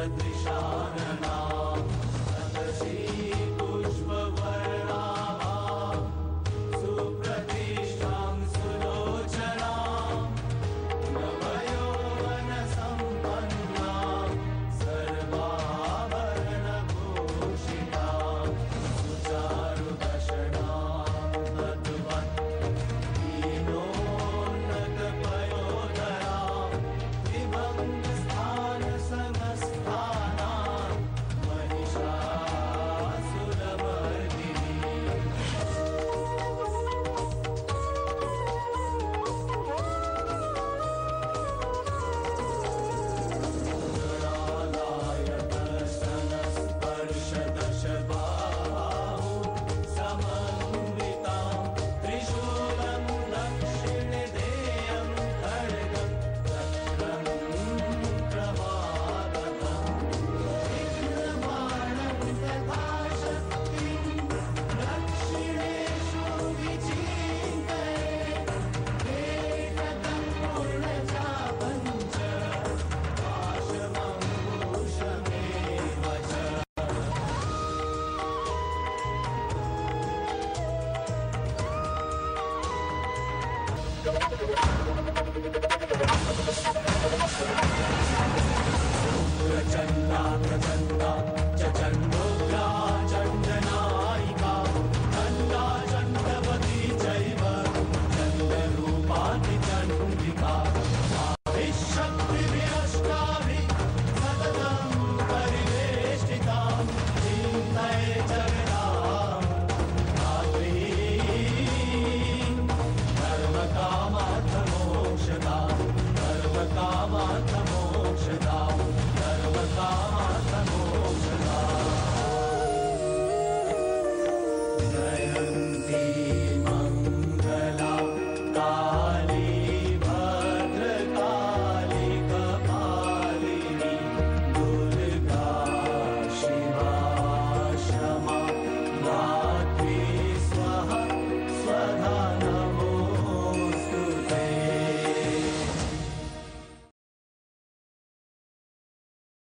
सदृशानना।